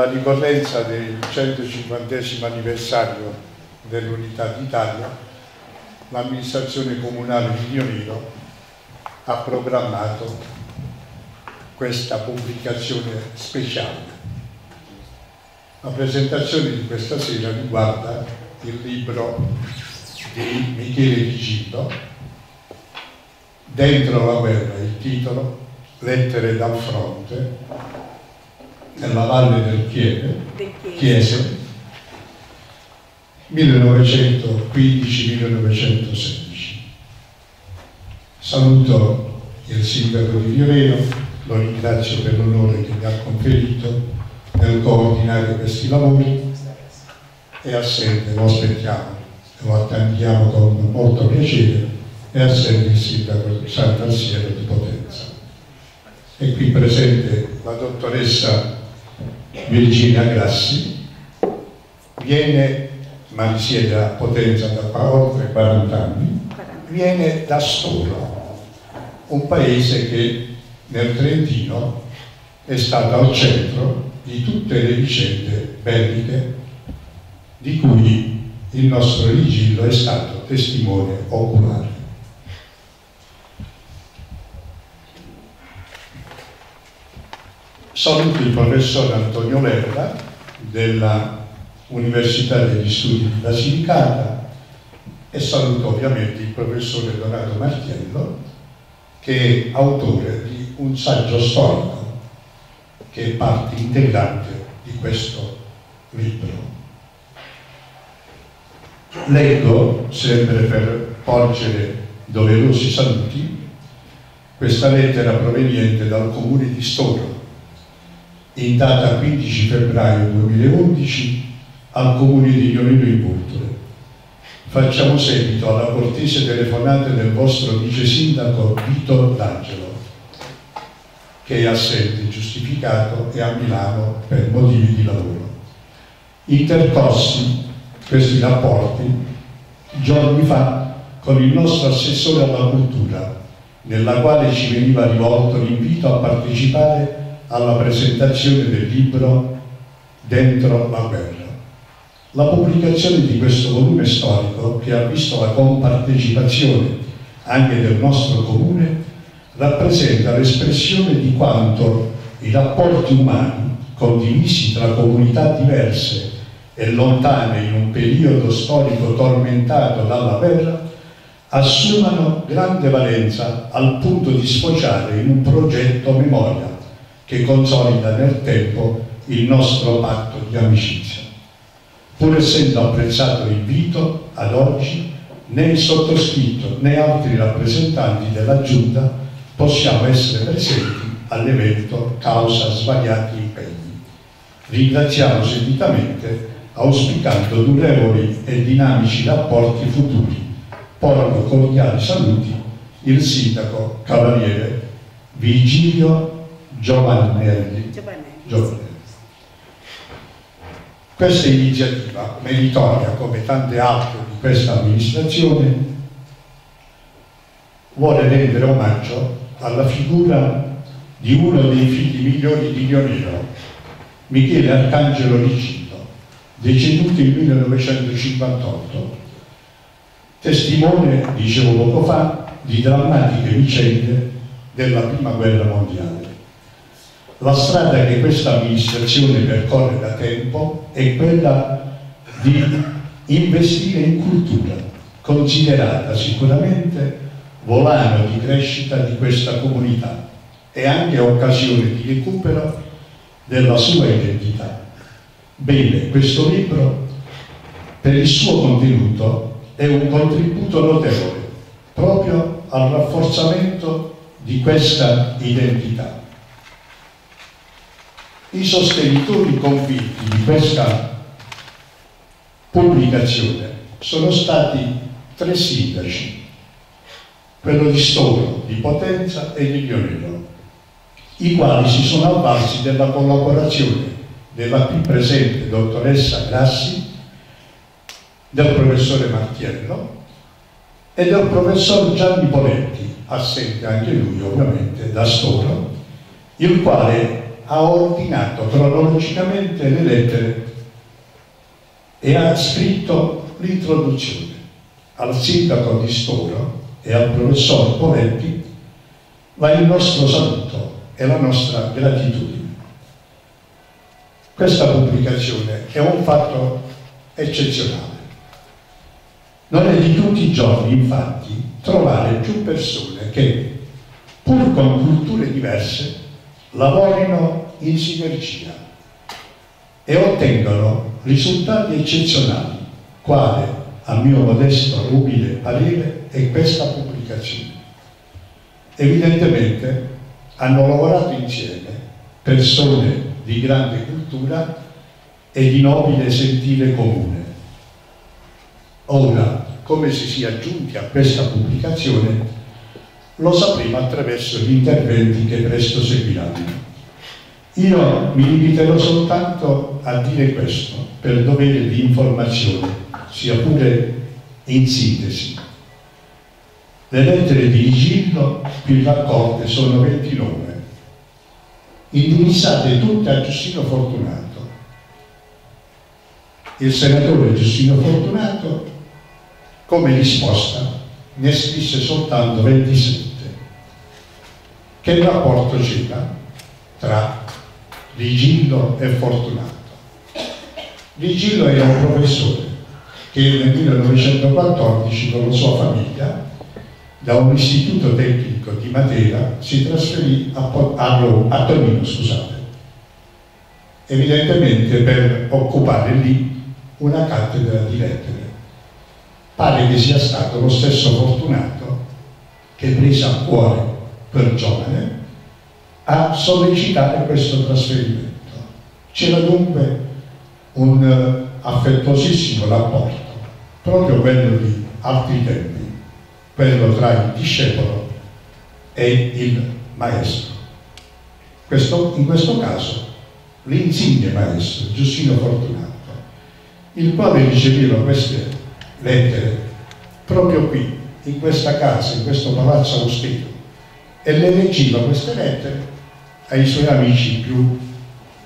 nella ricorrenza del 150 anniversario dell'Unità d'Italia, l'amministrazione comunale di Ionero ha programmato questa pubblicazione speciale. La presentazione di questa sera riguarda il libro di Michele Vigillo, Dentro la guerra, il titolo, Lettere dal fronte, nella valle del Chiese, Chiese 1915-1916. Saluto il sindaco di Violeno, lo ringrazio per l'onore che mi ha conferito nel coordinare questi lavori e assente lo aspettiamo lo attendiamo con molto piacere e assente il sindaco Sant'Alsiero di Potenza. E qui presente la dottoressa Virginia Grassi, viene, ma risiede a Potenza da oltre 40 anni, viene da Storo, un paese che nel Trentino è stato al centro di tutte le vicende belliche di cui il nostro Rigillo è stato testimone oculare. Saluto il professor Antonio Lerda della Università degli Studi di Basilicata e saluto ovviamente il professore Donato Martiello che è autore di un saggio storico che è parte integrante di questo libro. Leggo, sempre per porgere doverosi saluti, questa lettera proveniente dal comune di Storo, in data 15 febbraio 2011 al comune di Ionino in Vulture. Facciamo seguito alla cortese telefonata del vostro vice sindaco Vito D'Angelo, che è assente, giustificato e a Milano per motivi di lavoro. Intercorsi questi rapporti giorni fa con il nostro assessore alla cultura, nella quale ci veniva rivolto l'invito a partecipare alla presentazione del libro Dentro la guerra. La pubblicazione di questo volume storico, che ha visto la compartecipazione anche del nostro comune, rappresenta l'espressione di quanto i rapporti umani, condivisi tra comunità diverse e lontane in un periodo storico tormentato dalla guerra, assumano grande valenza al punto di sfociare in un progetto memoria che consolida nel tempo il nostro patto di amicizia. Pur essendo apprezzato l'invito, ad oggi né il sottoscritto né altri rappresentanti della Giunta possiamo essere presenti all'evento causa svariati impegni. Ringraziamo sentitamente auspicando durevoli e dinamici rapporti futuri. Porgo cordiali saluti il sindaco cavaliere Vigilio Giovannelli. Giovannelli. Questa iniziativa, meritoria come tante altre di questa amministrazione, vuole rendere omaggio alla figura di uno dei figli migliori di Ionero, Michele Arcangelo Licino, deceduto nel 1958, testimone, dicevo poco fa, di drammatiche vicende della Prima Guerra Mondiale. La strada che questa amministrazione percorre da tempo è quella di investire in cultura, considerata sicuramente volano di crescita di questa comunità e anche occasione di recupero della sua identità. Bene, questo libro per il suo contenuto è un contributo notevole proprio al rafforzamento di questa identità i sostenitori convinti di questa pubblicazione sono stati tre sindaci, quello di Storo, di Potenza e di Lionello, i quali si sono avvalsi della collaborazione della qui presente dottoressa Grassi, del professore Martiello e del professor Gianni Poletti, assente anche lui ovviamente da Storo, il quale ha ordinato cronologicamente le lettere e ha scritto l'introduzione al sindaco di Storo e al professor Poletti va il nostro saluto e la nostra gratitudine. Questa pubblicazione è un fatto eccezionale. Non è di tutti i giorni, infatti, trovare più persone che, pur con culture diverse, lavorino in sinergia e ottengono risultati eccezionali, quale, a mio modesto umile parere, è questa pubblicazione. Evidentemente hanno lavorato insieme persone di grande cultura e di nobile sentire comune. Ora, come si sia giunti a questa pubblicazione, lo sapremo attraverso gli interventi che presto seguiranno. Io mi limiterò soltanto a dire questo per dovere di informazione, sia pure in sintesi. Le lettere di Ligillo qui raccolte sono 29, indirizzate tutte a Giustino Fortunato. Il senatore Giustino Fortunato, come risposta, ne scrisse soltanto 27. Che rapporto c'era tra Ligillo e Fortunato? Ligillo era un professore che nel 1914 con la sua famiglia da un istituto tecnico di Matera si trasferì a, a, a Torino, scusate, evidentemente per occupare lì una cattedra di lettere. Pare che sia stato lo stesso Fortunato che prese a cuore quel giovane a sollecitare questo trasferimento. C'era dunque un eh, affettuosissimo rapporto, proprio quello di altri tempi, quello tra il discepolo e il maestro. Questo, in questo caso l'insigne maestro Giustino Fortunato, il quale riceveva queste lettere proprio qui, in questa casa, in questo palazzo austero, e le leggeva queste lettere ai suoi amici più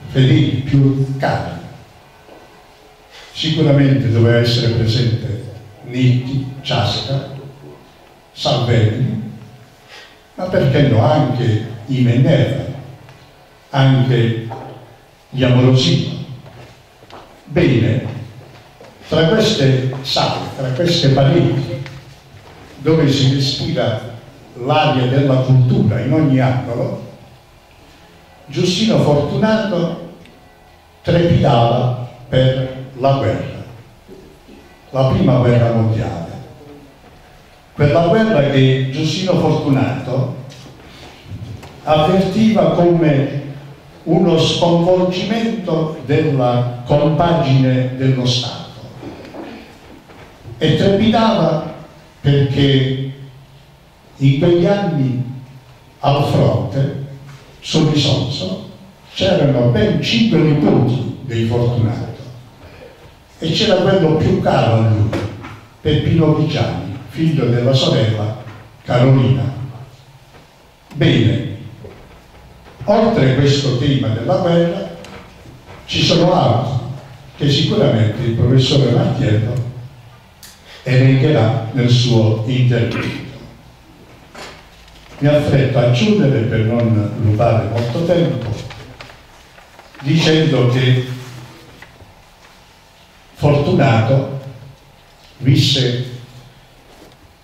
fedeli, più cari. Sicuramente doveva essere presente Nitti, Ciasca, Salvelli, ma perché no anche i Menera, anche gli Amorosini. Bene, tra queste sale, tra queste pareti, dove si respira l'aria della cultura in ogni angolo, Giustino Fortunato trepidava per la guerra, la prima guerra mondiale. Quella guerra che Giustino Fortunato avvertiva come uno sconvolgimento della compagine dello Stato e trepidava perché in quegli anni al fronte, sul Risonzo, c'erano ben cinque nipoti dei Fortunato e c'era quello più caro a lui, Peppino Vigiani, figlio della sorella Carolina. Bene, oltre a questo tema della guerra, ci sono altri che sicuramente il professore Martiello elencherà nel suo intervento mi affretto a chiudere per non rubare molto tempo dicendo che Fortunato visse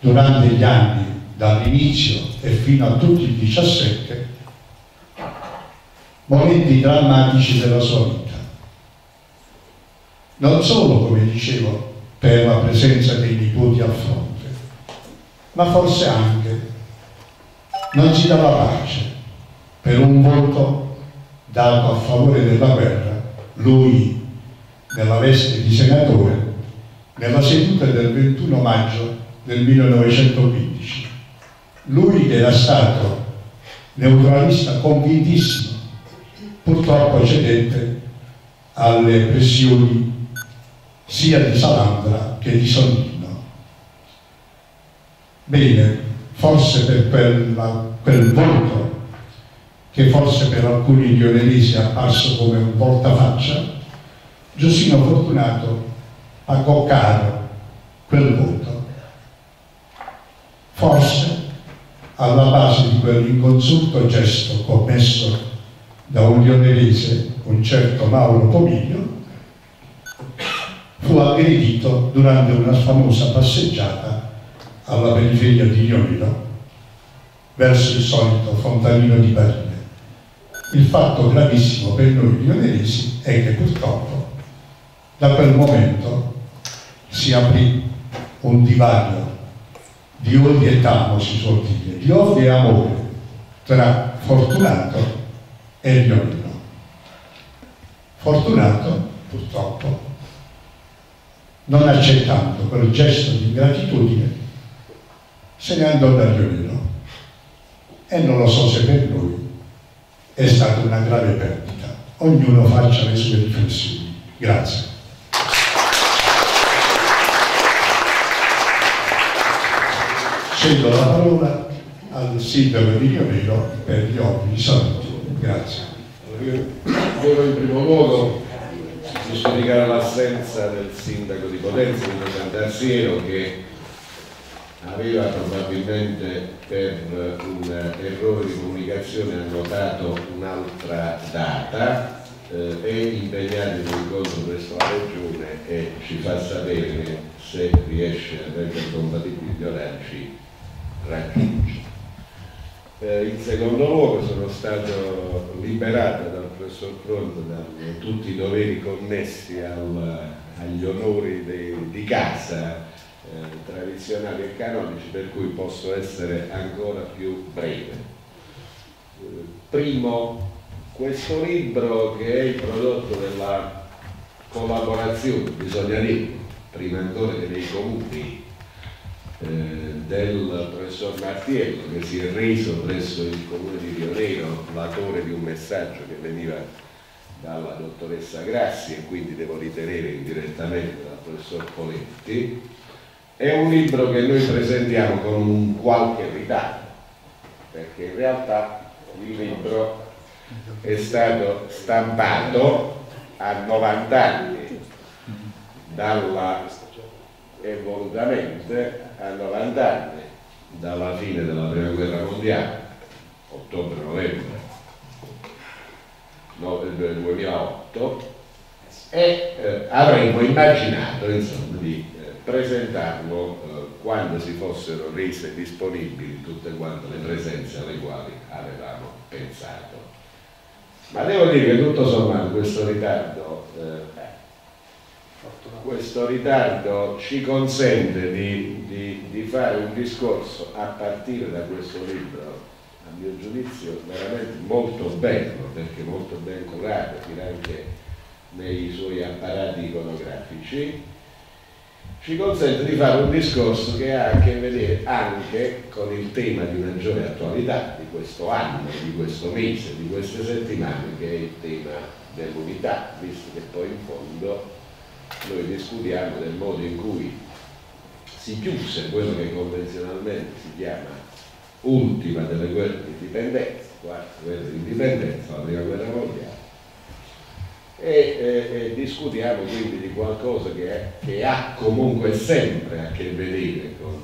durante gli anni dall'inizio e fino a tutti i 17 momenti drammatici della sua vita. Non solo come dicevo per la presenza dei nipoti al fronte ma forse anche non ci dava pace per un voto dato a favore della guerra, lui nella veste di senatore, nella seduta del 21 maggio del 1915. Lui che era stato neutralista convintissimo, purtroppo cedette alle pressioni sia di Salandra che di Sonnino. Bene, forse per quella, quel voto che forse per alcuni lionelesi è apparso come un voltafaccia, Giosino Fortunato pagò caro quel voto. Forse alla base di quell'inconsulto gesto commesso da un lionelese, un certo Mauro Pomiglio, fu aggredito durante una famosa passeggiata alla periferia di Ionilo verso il solito fontanino di Barile. Il fatto gravissimo per noi lionelesi è che purtroppo da quel momento si aprì un divario di odio e tamo, si suol dire, di odio e amore tra Fortunato e Lionino. Fortunato, purtroppo, non accettando quel gesto di gratitudine, se ne andò da Lionino. E non lo so se per noi è stata una grave perdita. Ognuno faccia le sue riflessioni. Grazie. Cedo la parola al sindaco di Lionino per gli obblighi saluti. Grazie. Volevo in primo luogo giustificare l'assenza del sindaco di Potenza, di Sant'Arsiero, che aveva probabilmente per un errore di comunicazione annotato un'altra data, eh, è impegnato in un incontro presso la Regione e ci fa sapere se riesce a rendere compatibili gli orari raggiunge. Eh, in secondo luogo sono stato liberato dal professor Pronto da tutti i doveri connessi al, agli onori de, di casa eh, tradizionali e canonici per cui posso essere ancora più breve. Eh, primo, questo libro che è il prodotto della collaborazione, bisogna dirlo, prima ancora che dei comuni eh, del professor Martiello che si è reso presso il comune di Rio Nero l'autore di un messaggio che veniva dalla dottoressa Grassi e quindi devo ritenere indirettamente dal professor Poletti è un libro che noi presentiamo con un qualche ritardo perché in realtà il libro è stato stampato a 90 anni dalla e volutamente a 90 anni dalla fine della prima guerra mondiale, ottobre-novembre del 2008, e eh, avremmo immaginato insomma, di eh, presentarlo eh, quando si fossero rese disponibili tutte quante le presenze alle quali avevamo pensato. Ma devo dire che tutto sommato questo ritardo eh, questo ritardo ci consente di, di, di, fare un discorso a partire da questo libro, a mio giudizio, veramente molto bello, perché molto ben curato, anche nei suoi apparati iconografici, ci consente di fare un discorso che ha a che vedere anche con il tema di maggiore attualità di questo anno, di questo mese, di queste settimane, che è il tema dell'unità, visto che poi in fondo noi discutiamo del modo in cui si chiuse quello che convenzionalmente si chiama ultima delle guerre di indipendenza, quarta guerra di indipendenza, la prima guerra mondiale, e, e discutiamo quindi di qualcosa che, è, che, ha comunque sempre a che vedere con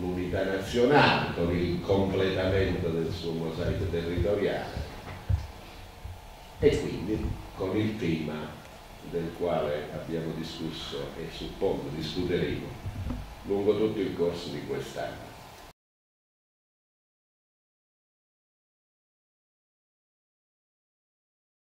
l'unità nazionale, con il completamento del suo mosaico territoriale e quindi con il tema del quale abbiamo discusso e suppongo discuteremo lungo tutto il corso di quest'anno.